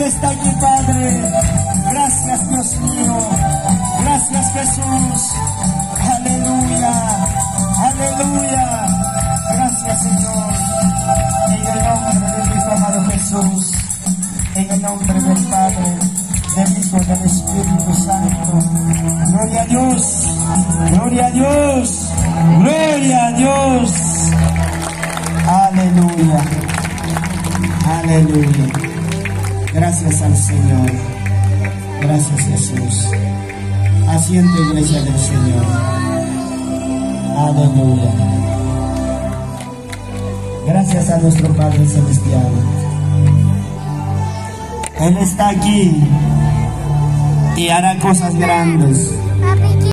Está aquí, Padre. Gracias, Dios mío. Gracias, Jesús. Aleluya. Aleluya. Gracias, Señor. En el nombre de mi amado Jesús. En el nombre del Padre, del Hijo, del Espíritu Santo. Gloria a Dios. Gloria a Dios. Gloria a Dios. Aleluya. Aleluya. Gracias al Señor. Gracias Jesús. Asiente iglesia del Señor. Aleluya. Gracias a nuestro Padre Celestial. Él está aquí y hará cosas grandes.